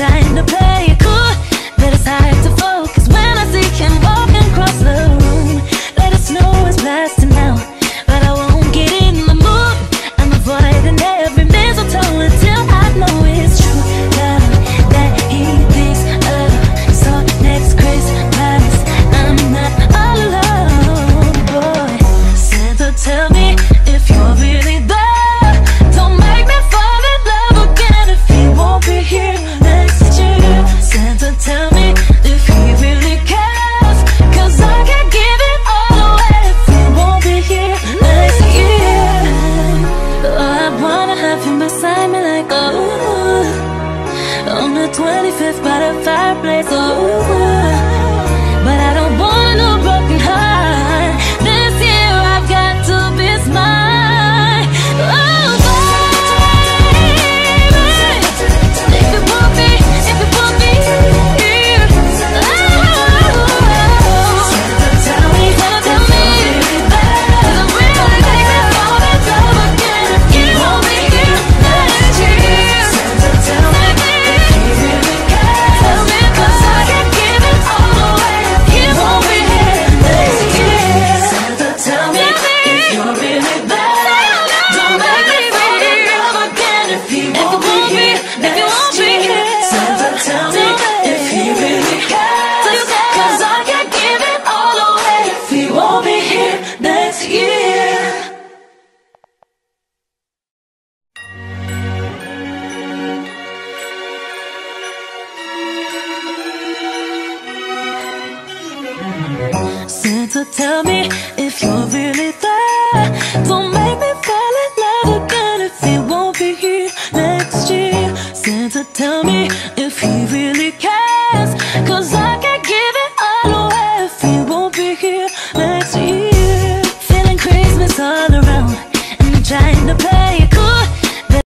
trying to play it cool, but it's hard to fall. the 25th by the fireplace. Oh, oh, oh. So tell me if you're really there. Don't make me fall in love again If he won't be here next year. Santa, tell me if he really cares. Cause I can't give it all away If he won't be here next year. Feeling Christmas all around And I'm trying to play it cool.